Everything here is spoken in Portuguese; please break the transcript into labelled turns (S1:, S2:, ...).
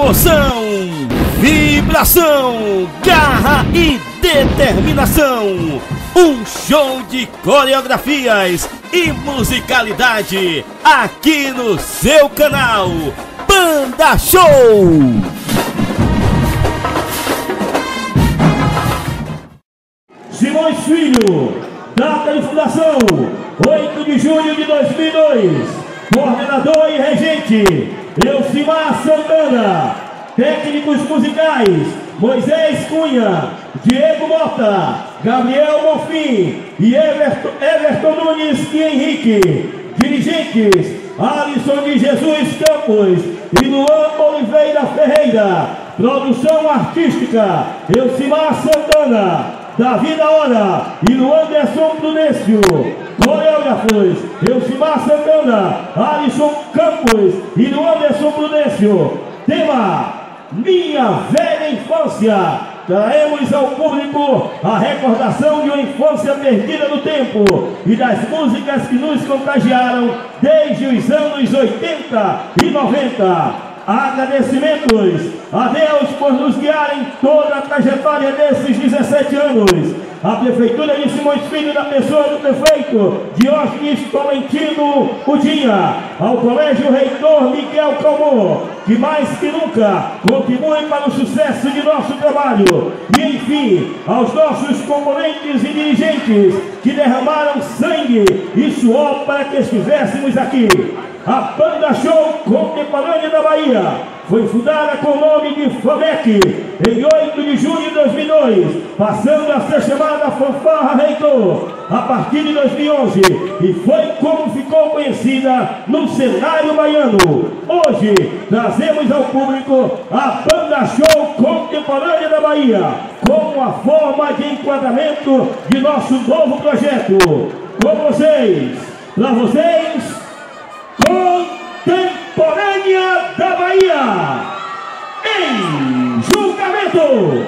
S1: Emoção, vibração, garra e determinação. Um show de coreografias e musicalidade aqui no seu canal Banda Show.
S2: Simões Filho, data de fundação 8 de junho de 2002, coordenador e regente Elcimar Santana, técnicos musicais Moisés Cunha, Diego Mota, Gabriel Bonfim e Everton, Everton Nunes e Henrique, dirigentes Alisson de Jesus Campos e Luan Oliveira Ferreira, produção artística Elcimar Santana, Davi da Hora e Luanderson Prudêncio. Coreógrafos, Elcimar Santana, Alisson Campos e Luanderson Prudêncio. Tema, Minha Velha Infância. Traemos ao público a recordação de uma infância perdida no tempo e das músicas que nos contagiaram desde os anos 80 e 90. Agradecimentos a Deus por nos guiar em toda a trajetória desses 17 anos. A Prefeitura de Simões Filho, da pessoa do prefeito Diógenes Tolentino Udinha. Ao Colégio Reitor Miguel Calmon, que mais que nunca contribui para o sucesso de nosso trabalho. E enfim, aos nossos componentes e dirigentes que derramaram sangue e suor para que estivéssemos aqui. A Banda Show Contemporânea da Bahia foi fundada com o nome de FAMEC em 8 de junho de 2002, passando a ser chamada Fanfarra Reitor a partir de 2011 e foi como ficou conhecida no cenário baiano. Hoje trazemos ao público a Banda Show Contemporânea da Bahia como a forma de enquadramento de nosso novo projeto. Com vocês, para vocês, Contemporânea da Bahia, em julgamento.